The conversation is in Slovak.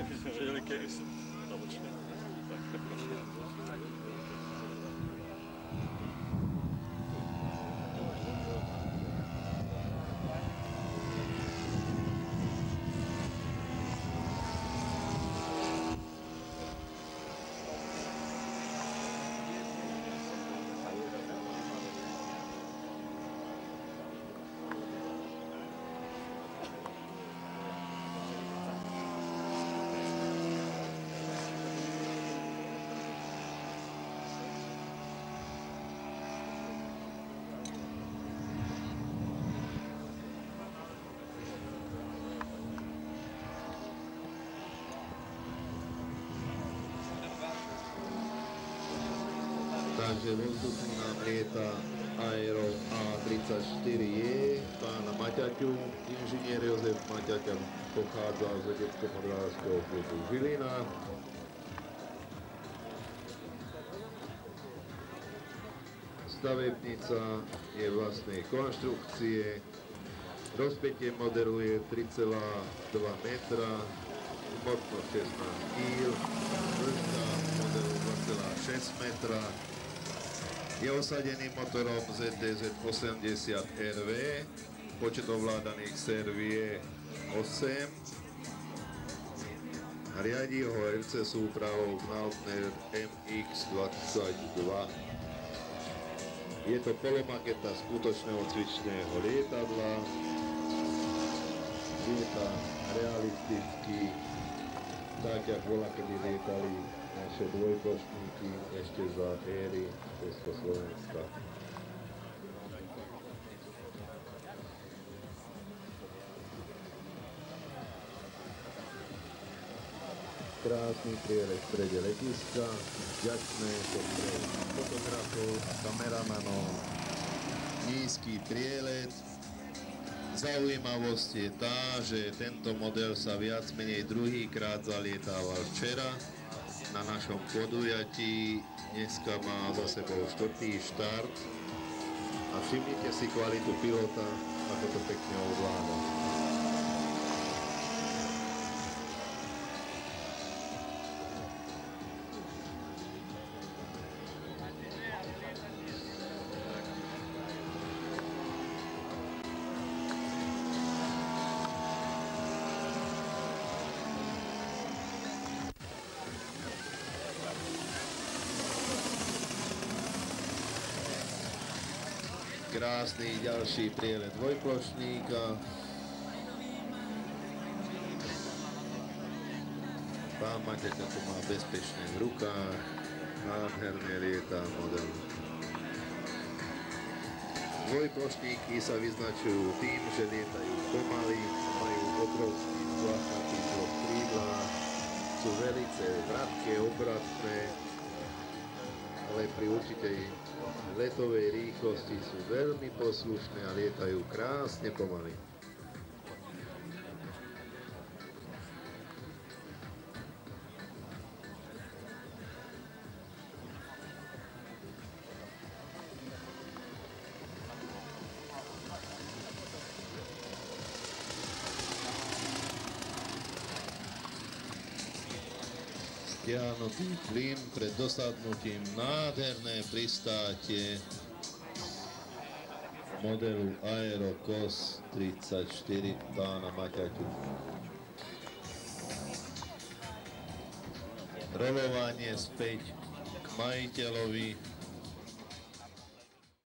Videli kedy sú Takže vzduchu nám lieta Aero A34E pána Maťaťu. Inžinier Jozef Maťaťa pochádza z vedecko-modlárskeho klubu Žilina. Stavebnica je vlastnej konštrukcie. Rozpätie modelu je 3,2 metra, hmotnosť 16 kg, dĺžka modelu 2,6 metra, je osadený motorom ZDZ 80 RV, počet ovládaných serví je 8 a riadí ho RC súpravou Knautner MX-22. Je to polomaketa skutočného cvičného lietadla, lieta realisticky, tak jak bola, kedy lietali naše dvojkošníky ešte za éry Československa. Krásny prierez v strede letiska, vďačné fotografov, kameramanov, nízky prielet, Zaujímavosť je tá, že tento model sa viac menej druhýkrát zalietával včera na našom podujatí. Dneska má za sebou štvrtý štart a všimnite si kvalitu pilota, ako to pekne ovláda. Krásny ďalší prielet dvojplošníka. Pán Mateťa to má bezpečné v rukách. Nádherné lietá model. Dvojplošníky sa vyznačujú tým, že lietajú pomaly, majú obrovský blok krídla, sú velice vratké, obratné, ale pri určitej letovej rýchlosti sú veľmi poslušné a lietajú krásne pomaly. Stiahnutý plyn pred dosadnutím nádherné pristátie modelu Aero COS 34 pána Maťaťu. Rolovanie späť k majiteľovi